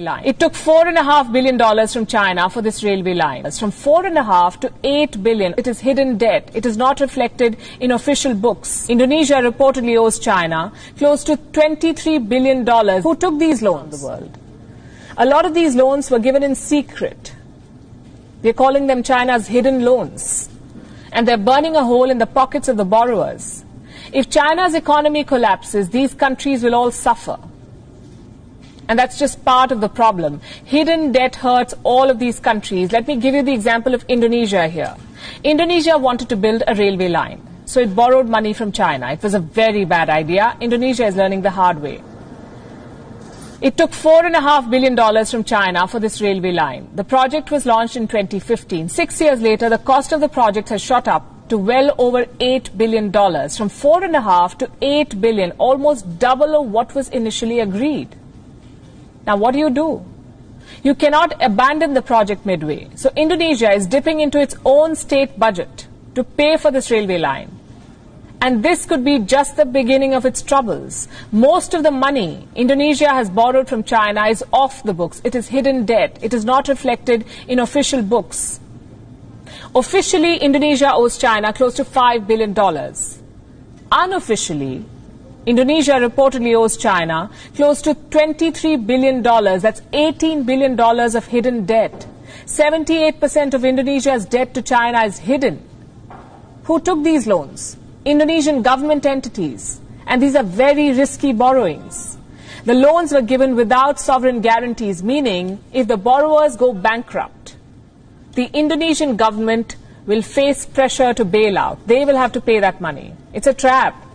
line. It took four and a half billion dollars from China for this railway line. It's From four and a half to eight billion. It is hidden debt. It is not reflected in official books. Indonesia reportedly owes China close to 23 billion dollars. Who took these loans? The world. A lot of these loans were given in secret. They're calling them China's hidden loans. And they're burning a hole in the pockets of the borrowers. If China's economy collapses, these countries will all suffer. And that's just part of the problem. Hidden debt hurts all of these countries. Let me give you the example of Indonesia here. Indonesia wanted to build a railway line. So it borrowed money from China. It was a very bad idea. Indonesia is learning the hard way. It took $4.5 billion from China for this railway line. The project was launched in 2015. Six years later, the cost of the project has shot up to well over $8 billion. From $4.5 to 8 billion, almost double of what was initially agreed. Now, what do you do? You cannot abandon the project midway. So Indonesia is dipping into its own state budget to pay for this railway line. And this could be just the beginning of its troubles. Most of the money Indonesia has borrowed from China is off the books. It is hidden debt. It is not reflected in official books. Officially, Indonesia owes China close to $5 billion. Unofficially, Indonesia reportedly owes China close to $23 billion. That's $18 billion of hidden debt. 78% of Indonesia's debt to China is hidden. Who took these loans? Indonesian government entities. And these are very risky borrowings. The loans were given without sovereign guarantees, meaning if the borrowers go bankrupt, the Indonesian government will face pressure to bail out. They will have to pay that money. It's a trap.